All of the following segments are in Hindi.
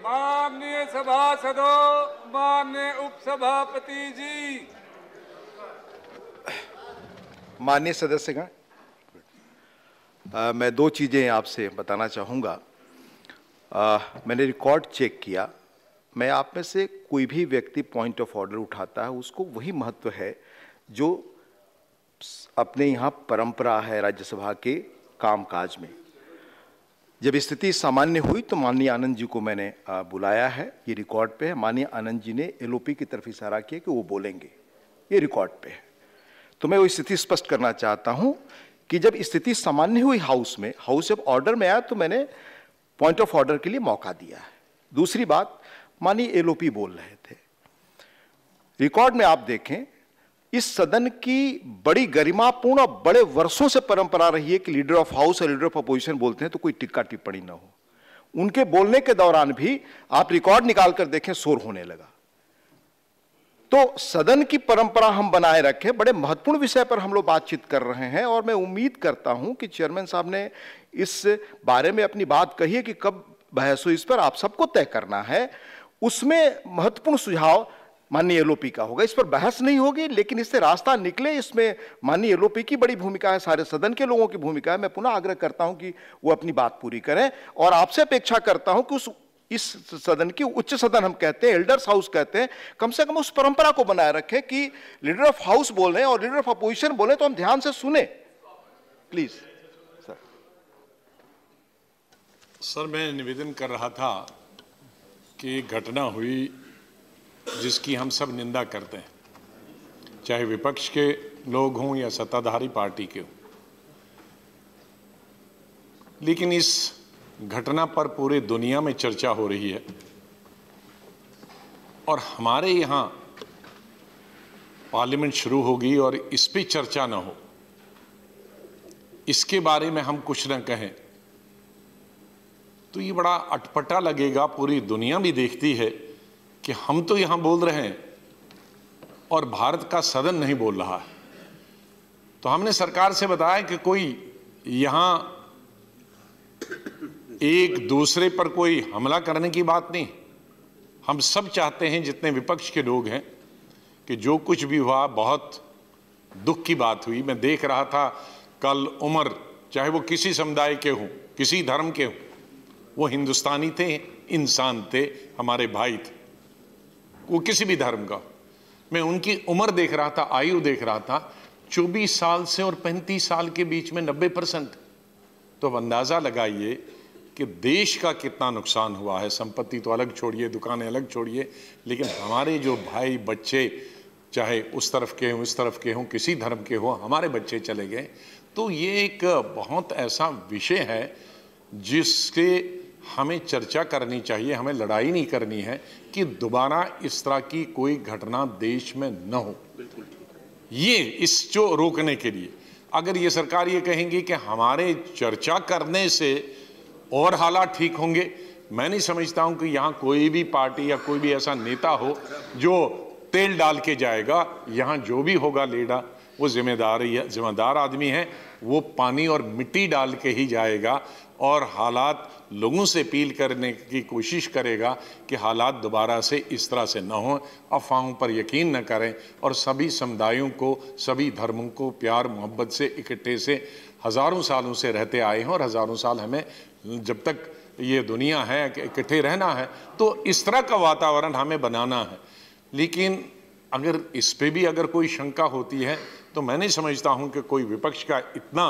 माननीय सभासदों, माननीय उपसभापति जी। माननीय सदस्यगण मैं दो चीज़ें आपसे बताना चाहूँगा। मैंने रिकॉर्ड चेक किया, मैं आप में से कोई भी व्यक्ति पॉइंट ऑफ़ ऑर्डर उठाता है, उसको वही महत्व है, जो अपने यहाँ परंपरा है राज्यसभा के कामकाज में। जब स्थिति सामान्य हुई तो माननीय आनंद जी को मैंने बुलाया है। ये रिकॉर्ड पे है। माननीय आनंद जी ने एलओपी की तरफ़ इशारा किया कि वो बोलेंगे। ये रिकॉर्ड पे है। तो मैं वो स्थिति स्पष्ट करना चाहता हूँ कि जब स्थिति सामान्य हुई हाउस में हाउस जब ऑर्डर में आया तो मैंने पॉइंट ऑफ़ ऑर्डर के लिए मौका दिया है। दूसरी बात, माननीय एलओपी बोल रहे थे। रिकॉर्ड में आप देखें इस सदन की बड़ी गरिमापूर्ण और बड़े वर्षों से परंपरा रही है कि लीडर ऑफ़ हाउस और लीडर ऑफ़ अपोजिशन बोलते हैं तो कोई टिक्का टिप्पणी ना हो। उनके बोलने के दौरान भी आप रिकॉर्ड निकाल कर देखें, शोर होने लगा। तो सदन की परंपरा हम बनाए रखें, बड़े महत्वपूर्ण विषय पर हम लोग बातचीत कर रहे हैं और मैं उम्मीद करता हूँ कि चेयरमैन साहब ने इस बारे में अपनी बात कही है कि कब बहस हो इस पर आप सबको तय करना है। उसमें महत्वपूर्ण सुझाव माननीय एलओपी का होगा। इस पर बहस नहीं होगी, लेकिन इससे रास्ता निकले, इसमें माननीय एलओपी की बड़ी भूमिका है, सारे सदन के लोगों की भूमिका है। मैं पुनः आग्रह करता हूँ कि वो अपनी बात पूरी करें। और आपसे अपेक्षा करता हूँ कि उस, इस सदन की उच्च सदन हम कहते हैं एल्डर्स हाउस कहते हैं, कम से कम उस परंपरा को बनाए रखें कि लीडर ऑफ़ हाउस बोल और लीडर ऑफ़ अपोजिशन बोले तो हम ध्यान से सुने। प्लीज़ सर सर मैं निवेदन कर रहा था कि घटना हुई जिसकी हम सब निंदा करते हैं। चाहे विपक्ष के लोग हों या सत्ताधारी पार्टी के हों। लेकिन इस घटना पर पूरे दुनिया में चर्चा हो रही है। और हमारे यहाँ पार्लियामेंट शुरू होगी और इस पर चर्चा ना हो। इसके बारे में हम कुछ न कहें। तो ये बड़ा अटपटा लगेगा, पूरी दुनिया भी देखती है। कि हम तो यहाँ बोल रहे हैं और भारत का सदन नहीं बोल रहा है। तो हमने सरकार से बताया कि कोई यहाँ एक दूसरे पर कोई हमला करने की बात नहीं। हम सब चाहते हैं, जितने विपक्ष के लोग हैं, कि जो कुछ भी हुआ, बहुत दुख की बात हुई। मैं देख रहा था, कल उमर, चाहे वो किसी समुदाय के हों, किसी धर्म के हों, वो हिंदुस्तानी थे, इंसान थे, हमारे भाई थे। वो किसी भी धर्म का। मैं उनकी उम्र देख रहा था, आयु देख रहा था। 24 साल से और 35 साल के बीच में 90 परसेंट। तो अब अंदाज़ा लगाइए कि देश का कितना नुकसान हुआ है। संपत्ति तो अलग छोड़िए, दुकानें अलग छोड़िए, लेकिन हमारे जो भाई बच्चे, चाहे उस तरफ़ के हों, इस तरफ़ के हों, किसी धर्म के हों, हमारे बच्चे चले गए। तो ये एक बहुत ऐसा विषय है जिसके हमें चर्चा करनी चाहिए हमें लड़ाई नहीं करनी है कि दोबारा इस तरह की कोई घटना देश में न हो। ये इस जो रोकने के लिए अगर ये सरकार ये कहेंगी कि हमारे चर्चा करने से और हालात ठीक होंगे मैं नहीं समझता हूँ कि यहाँ कोई भी पार्टी या कोई भी ऐसा नेता हो जो तेल डाल के जाएगा यहाँ जो भी होगा लीडर वो जिम्मेदार जिम्मेदार आदमी है वो पानी और मिट्टी डाल के ही जाएगा और हालात लोगों से अपील करने की कोशिश करेगा कि हालात दोबारा से इस तरह से न हों। अफवाहों पर यकीन न करें और सभी समुदायों को, सभी धर्मों को प्यार, मोहब्बत से, इकट्ठे से हज़ारों सालों से रहते आए हैं और हज़ारों साल हमें जब तक ये दुनिया है कि इकट्ठे रहना है तो इस तरह का वातावरण हमें बनाना है। लेकिन अगर इस पर भी अगर कोई शंका होती है तो मैं नहीं समझता हूँ कि कोई विपक्ष का इतना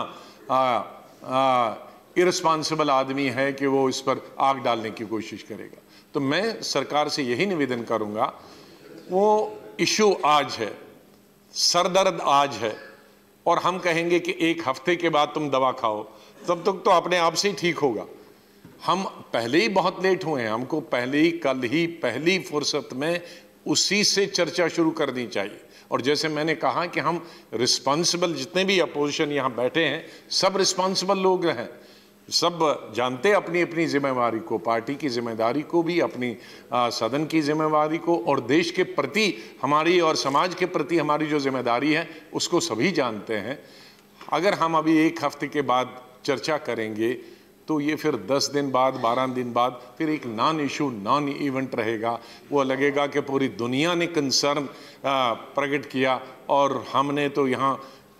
इरस्पॉन्सिबल आदमी है कि वो इस पर आग डालने की कोशिश करेगा। तो मैं सरकार से यही निवेदन करूँगा, वो इशू आज है, सरदर्द आज है, और हम कहेंगे कि एक हफ़्ते के बाद तुम दवा खाओ, तब तक तो अपने आप से ही ठीक होगा। हम पहले ही बहुत लेट हुए हैं, हमको पहले ही, कल ही, पहली फुर्सत में उसी से चर्चा शुरू करनी चाहिए। और जैसे मैंने कहा कि हम रिस्पॉन्सिबल जितने भी अपोजिशन यहाँ बैठे हैं, सब रिस्पॉन्सिबल लोग हैं। सब जानते अपनी अपनी जिम्मेवारी को पार्टी की ज़िम्मेदारी को भी अपनी आ, सदन की जिम्मेवारी को और देश के प्रति हमारी और समाज के प्रति हमारी जो ज़िम्मेदारी है उसको सभी जानते हैं। अगर हम अभी एक हफ़्ते के बाद चर्चा करेंगे तो ये फिर 10 दिन बाद 12 दिन बाद फिर एक नॉन इशू नॉन इवेंट रहेगा। वो लगेगा कि पूरी दुनिया ने कंसर्न प्रकट किया और हमने तो यहाँ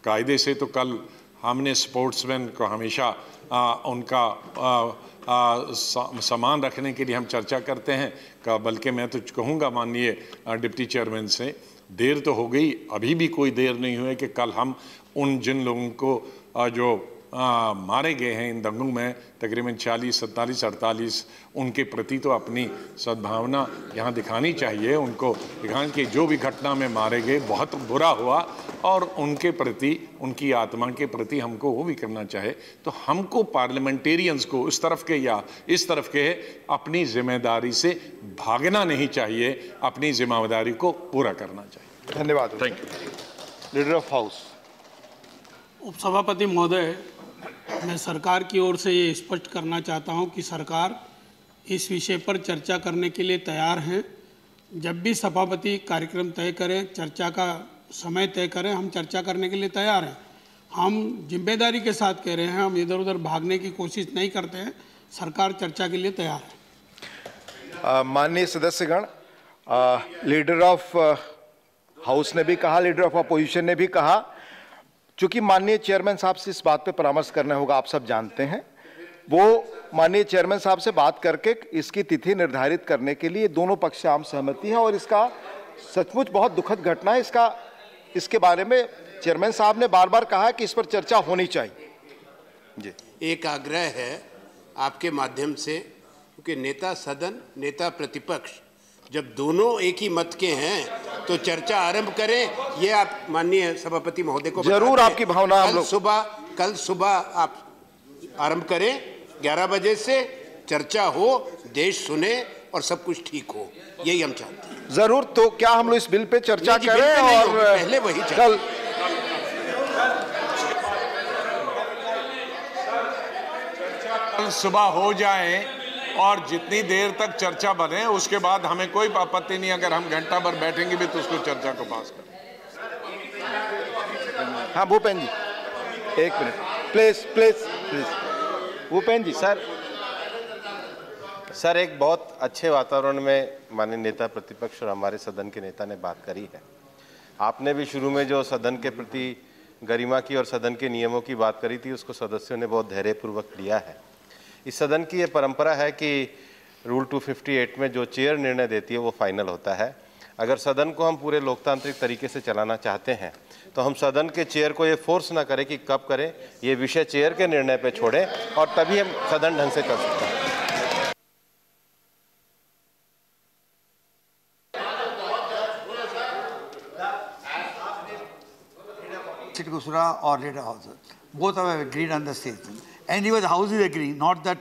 कायदे से तो कल हमने स्पोर्ट्समैन को हमेशा आ, उनका सामान रखने के लिए हम चर्चा करते हैं। का बल्कि मैं तो कहूँगा माननीय डिप्टी चेयरमैन से देर तो हो गई अभी भी कोई देर नहीं हुई कि कल हम उन जिन लोगों को जो आ, मारे गए हैं इन दंगों में तकरीबन चालीस सैंतालीस अड़तालीस उनके प्रति तो अपनी सद्भावना यहाँ दिखानी चाहिए। उनको दिखाने कि जो भी घटना में मारे गए बहुत बुरा हुआ और उनके प्रति उनकी आत्मा के प्रति हमको वो भी करना चाहे तो हमको पार्लियामेंटेरियंस को उस तरफ़ के या इस तरफ़ के अपनी ज़िम्मेदारी से भागना नहीं चाहिए अपनी ज़िम्मेदारी को पूरा करना चाहिए। धन्यवाद। Thank you leader of house उपसभापति महोदय मैं सरकार की ओर से ये स्पष्ट करना चाहता हूँ कि सरकार इस विषय पर चर्चा करने के लिए तैयार हैं। जब भी सभापति कार्यक्रम तय करें चर्चा का समय तय करें, हम चर्चा करने के लिए तैयार हैं। हम ज़िम्मेदारी के साथ कह रहे हैं, हम इधर उधर भागने की कोशिश नहीं करते हैं, सरकार चर्चा के लिए तैयार है। माननीय सदस्यगण लीडर ऑफ़ हाउस ने भी कहा, लीडर ऑफ़ अपोजिशन ने भी कहा। चूँकि माननीय चेयरमैन साहब से इस बात पे परामर्श करना होगा, आप सब जानते हैं। वो माननीय चेयरमैन साहब से बात करके इसकी तिथि निर्धारित करने के लिए दोनों पक्ष आम सहमति है और इसका सचमुच बहुत दुखद घटना है। इसका इसके बारे में चेयरमैन साहब ने बार बार कहा कि इस पर चर्चा होनी चाहिए। जी। एक आग्रह है आपके माध्यम से क्योंकि नेता सदन नेता प्रतिपक्ष जब दोनों एक ही मत के हैं तो चर्चा आरंभ करें ये आप माननीय सभापति महोदय को ज़रूर आपकी भावना हम लोग सुबह कल सुबह आप आरंभ करें 11 बजे से चर्चा हो देश सुने और सब कुछ ठीक हो यही हम चाहते हैं। ज़रूर तो क्या हम लोग इस बिल पे चर्चा करें और पहले वही कल कल सुबह हो जाए और जितनी देर तक चर्चा बने उसके बाद हमें कोई आपत्ति नहीं अगर हम घंटा भर बैठेंगे भी तो उसको चर्चा को पास करें। हाँ भूपेन जी एक minute. Please please please. Bhupen ji sir sir, एक बहुत अच्छे वातावरण में माननीय नेता प्रतिपक्ष और हमारे सदन के नेता ने बात करी है। आपने भी शुरू में जो सदन के प्रति गरिमा की और सदन के नियमों की बात करी थी, उसको सदस्यों ने बहुत धैर्यपूर्वक लिया है। इस सदन की ये परंपरा है कि रूल 258 में जो चेयर निर्णय देती है, वो फाइनल होता है। अगर सदन को हम पूरे लोकतांत्रिक तरीके से चलाना चाहते हैं तो हम सदन के चेयर को ये फोर्स ना करें कि कब करें, ये विषय चेयर के निर्णय पे छोड़ें और तभी हम सदन ढंग से कर सकते हैं। Kusura or later houses. Both have agreed on the same And even house is agreeing, not that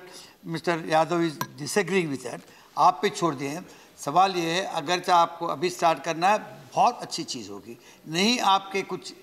Mr. Yadav is disagreeing with that. आप पे छोड़ दिए सवाल ये है अगर चाहे आपको अभी स्टार्ट करना है बहुत अच्छी चीज़ होगी नहीं आपके कुछ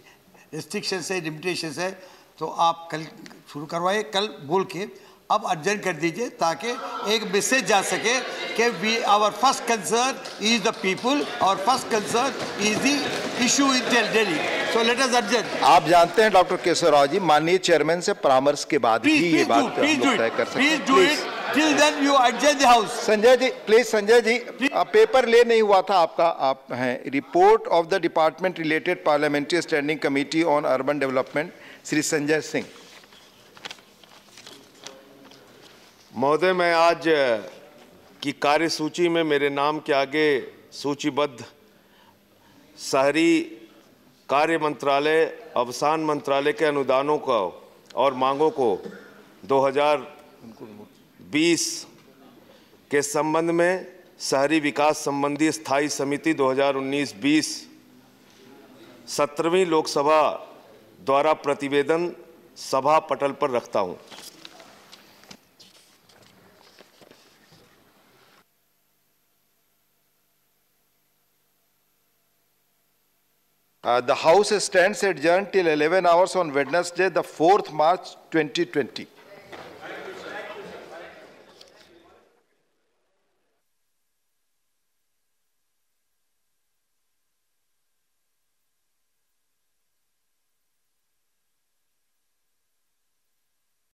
रिस्ट्रिक्शंस है लिमिटेशंस है तो आप कल शुरू करवाइए कल बोल के अब अर्जेंट कर दीजिए ताकि एक मैसेज जा सके कि we our first concern is the people और first concern is the issue in Delhi so let us urgent आप जानते हैं डॉक्टर केशव राव जी माननीय चेयरमैन से परामर्श के बाद ही ये बात तय कर सकते हैं। Please do it till then you the house Sanjay ji please Sanjay ji paper ले नहीं हुआ था आपका आप हैं। Report of the department related parliamentary standing committee on urban development Shri Sanjay Singh. महोदय, मैं आज की कार्यसूची में मेरे नाम के आगे सूचीबद्ध शहरी कार्य मंत्रालय, अवसान मंत्रालय के अनुदानों को और मांगों को 2020 के संबंध में शहरी विकास संबंधी स्थायी समिति 2019-20 सत्रहवीं लोकसभा द्वारा प्रतिवेदन सभा पटल पर रखता हूँ। Uh, the House stands adjourned till 11 hours on Wednesday, the 4th March 2020.